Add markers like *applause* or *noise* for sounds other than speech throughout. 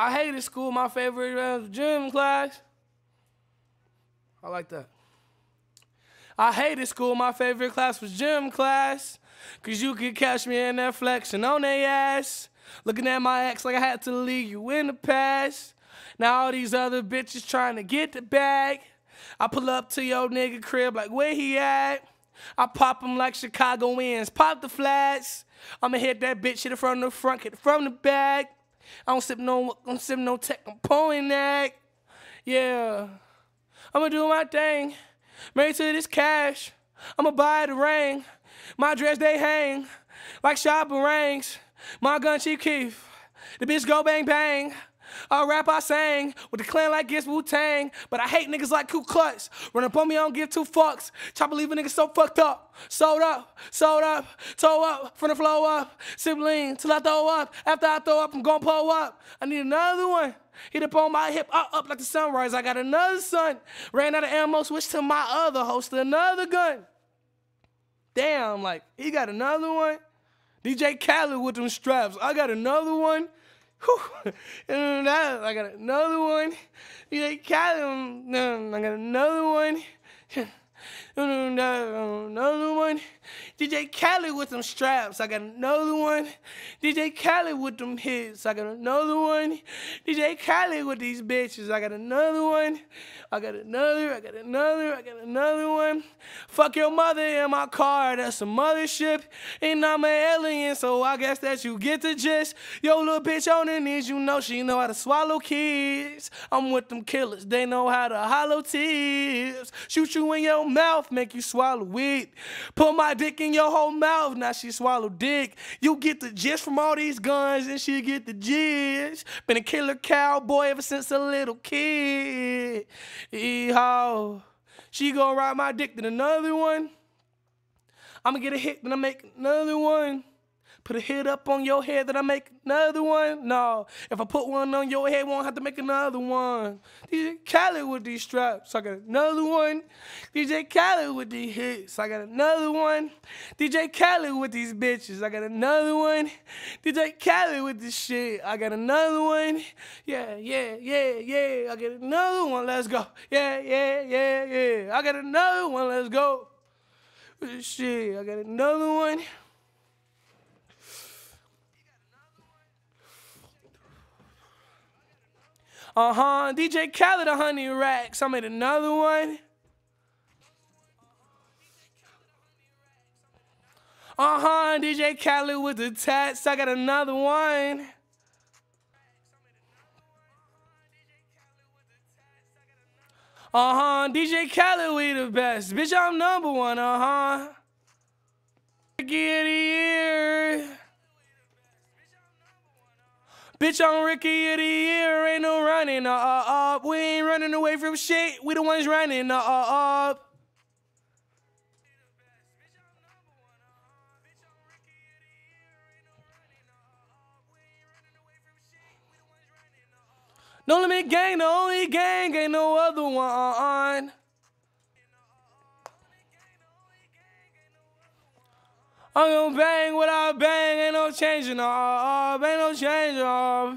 I hated school. My favorite was gym class. I like that. I hated school. My favorite class was gym class. Cause you could catch me in there flexing on their ass. Looking at my ex like I had to leave you in the past. Now all these other bitches trying to get the bag. I pull up to your nigga crib like where he at? I pop him like Chicago wins. Pop the flats. I'ma hit that bitch, hit it from the front, hit it from the back. I don't sip no, I'm sipping no tech, I'm pulling that. Yeah. I'ma do my thing. Married to this cash. I'ma buy the ring. My dress they hang like shopping rings. My gun Chief Keef. The bitch go bang bang. I rap, I sang with the clan like it's Wu Tang. But I hate niggas like Ku Klux. Run up on me, I don't give two fucks. Chopper leave a nigga so fucked up. Sold up, sold up, toe up, from the flow up. Sibling till I throw up. After I throw up, I'm gonna pull up. I need another one. Hit up on my hip, up, up like the sunrise. I got another son. Ran out of ammo, switched to my other host, another gun. Damn, like, he got another one. DJ Khaled with them straps. I got another one. Whew. And that, I got another one. DJ Khaled, no, I got another one. *laughs* Another one. DJ Khaled with them straps. I got another one. DJ Khaled with them hits. I got another one. DJ Khaled with these bitches. I got another one. I got another. I got another. I got another one. Fuck your mother in my car. That's a mothership. And I'm an alien, so I guess that you get the gist. Yo, little bitch on her knees, you know she know how to swallow kids. I'm with them killers. They know how to hollow tips. Shoot you in your mouth, make you swallow it. Put my dick in your whole mouth, now she swallow dick. You get the gist from all these guns, and she get the gist. Been a killer cowboy ever since a little kid. Eehaw. She gonna ride my dick, then another one. I'ma get a hit, then I make another one. Put a hit up on your head, that I make another one. No, if I put one on your head, won't have to make another one. DJ Khaled with these straps, I got another one. DJ Khaled with these hits, I got another one. DJ Khaled with these bitches, I got another one. DJ Khaled with this shit, I got another one. Yeah, yeah, yeah, yeah, I got another one, let's go. Yeah, yeah, yeah, yeah, I got another one, let's go. Shit, I got another one. Uh huh. DJ Khaled, a honey racks. I made another one. Uh huh. DJ Khaled with the tats. I got another one. Uh huh. DJ Khaled, we the best. Bitch, I'm number one. Uh huh. Get here. Bitch, I'm Rookie of the Year, ain't no running, uh, uh, uh. We ain't running away from shit, we the ones running, uh, uh, uh. No limit gang, the only gang, ain't no other one. I'm gonna bang without bang, ain't no changing, uh, uh, ain't no change, uh.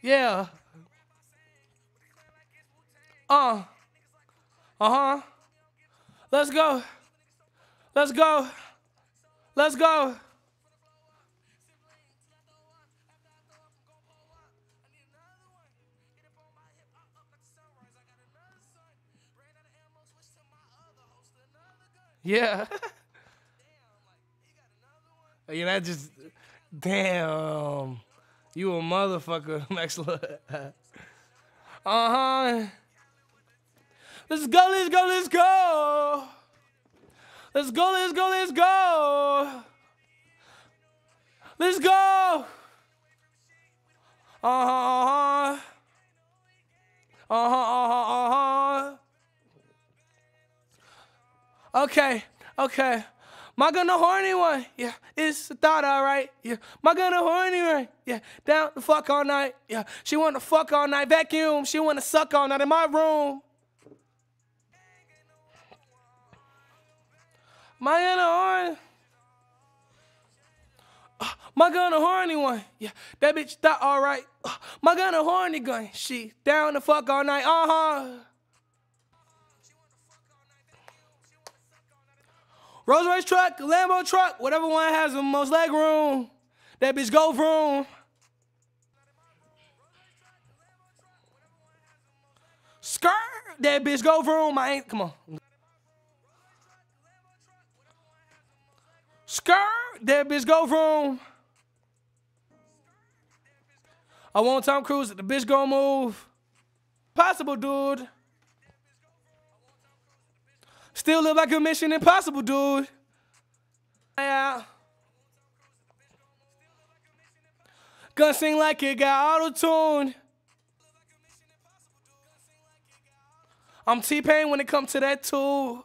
Yeah. Uh. Uh-huh. Let's go. Let's go. Let's go. Yeah. *laughs* yeah, that just damn. You a motherfucker, *laughs* Max. uh-huh. Let's go, let's go, let's go. Let's go, let's go, let's go. Let's go. Uh-huh, uh-huh. Uh-huh, uh-huh, uh-huh. Okay, okay. My gun a horny one, yeah. It's a thought, alright, yeah. My gun a horny one, yeah. Down the fuck all night, yeah. She wanna fuck all night, vacuum. She wanna suck all night in my room. My gun a horny. Uh, my gun a horny one, yeah. That bitch thought alright. Uh, my gun a horny gun, she down the fuck all night, uh huh. Rolls Royce truck, Lambo truck, whatever one has the most leg room. That bitch go vroom. Skirt, that bitch go vroom. I ain't, come on. Skirt, that bitch go vroom. I want Tom Cruise, the bitch gon' move. Possible, dude. Still look like a Mission Impossible, dude. Yeah. Gun sing like it got auto tune. I'm T Pain when it comes to that too.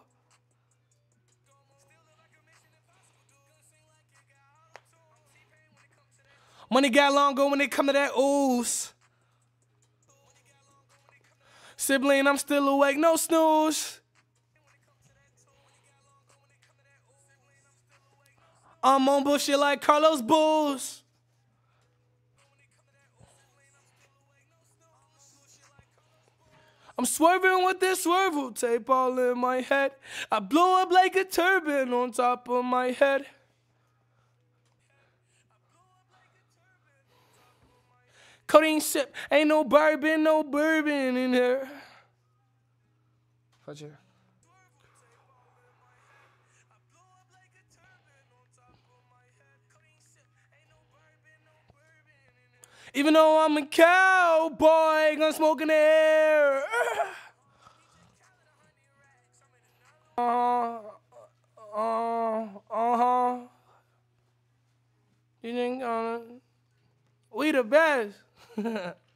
Money got longer when it come to that ooze. Sibling, I'm still awake, no snooze. I'm on bullshit like Carlos Bulls. I'm swerving with this swervel tape all in my head. I blow up like a turban on top of my head. Codeine sip, ain't no bourbon, no bourbon in here. Fudge Even though I'm a cowboy, gonna smoke in the air. Uh, uh, uh-huh. You think, uh, we the best. *laughs*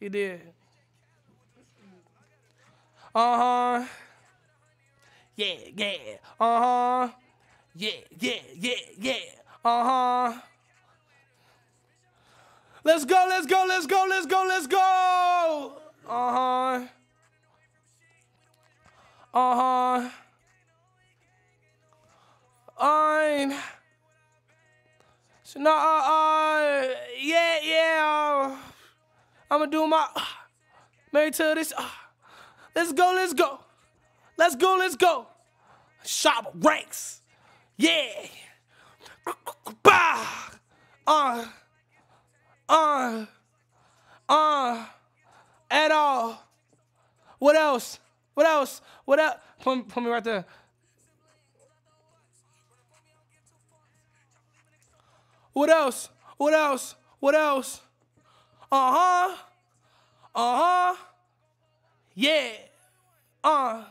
you did. Uh-huh. Yeah, yeah. Uh-huh. Yeah, yeah, yeah, yeah. Uh-huh. Let's go, let's go, let's go, let's go, let's go. Uh-huh. Uh-huh. I'm so no, uh, uh, yeah, yeah. Uh, I'm gonna do my uh, married to this. Uh, let's go, let's go, let's go, let's go. Shop ranks, yeah. Bah, uh uh, uh, at all. What else? What else? What else? Put, put me right there. What else? What else? What else? Uh huh. Uh huh. Yeah. Uh.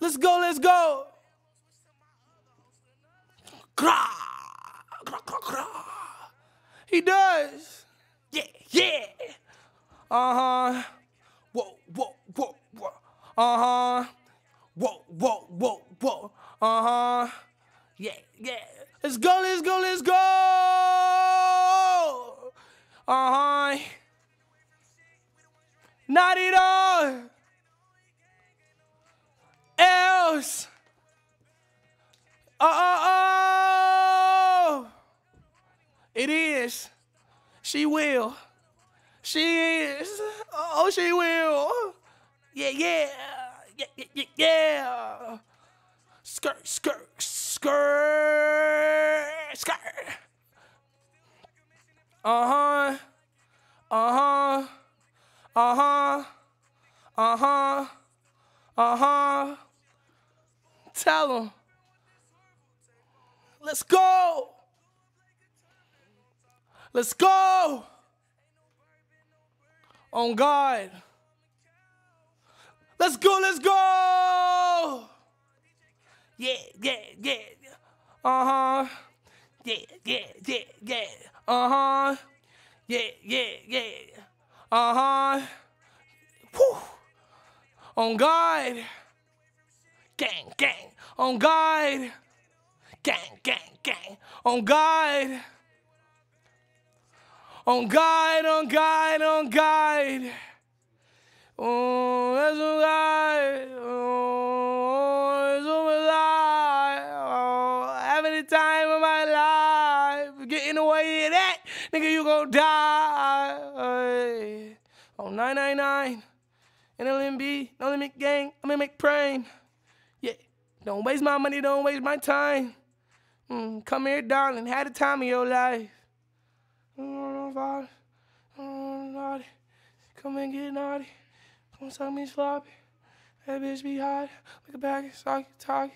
Let's go. Let's go. Gra, gra, gra. He does. Yeah, yeah. Uh huh. Whoa, whoa, whoa, whoa. Uh huh. Whoa, whoa, whoa, whoa. Uh huh. Yeah, yeah. Let's go, let's go, let's go. Uh huh. Not at all. Else. Uh uh oh. It is. She will. She is. Oh, she will. Yeah. Yeah, yeah, yeah, yeah. Skirt, skirt, skirt, Uh huh. Uh huh. Uh huh. Uh huh. Uh huh. Tell him. Let's go. Let's go. On God. Let's go, let's go. Yeah, yeah, yeah. Uh huh. Yeah, yeah, yeah, yeah. Uh huh. Yeah, yeah, yeah. Uh huh. Whew. On God. gang, gang, on God, gang, gang, gang, on God, on God, on God, on God. Oh, that's on God. Oh, it's on that, nigga, you gon' die. On 999. NLMB, No Limit Gang, I'm make prime. Yeah, don't waste my money, don't waste my time. Mm, come here, darling, had the time of your life. Oh, naughty. Come and get naughty. Come suck me sloppy. That bitch be hot. Look back and sock talk.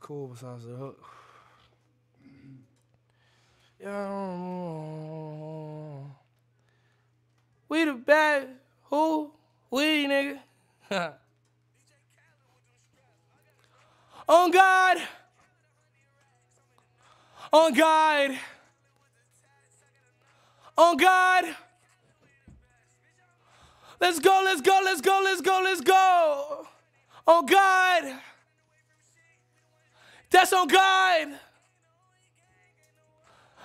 Cool besides the hook. We the best. Who? We, nigga. *laughs* On God. On God. On God. Let's go, let's go, let's go, let's go, let's go. On God. That's on God.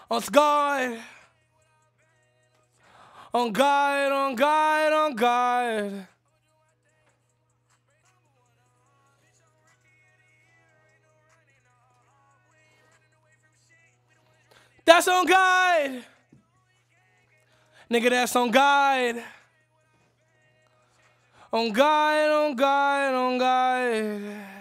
On God. On God, on God, on God. That's on God. Nigga, that's on God. On God, on God, on God.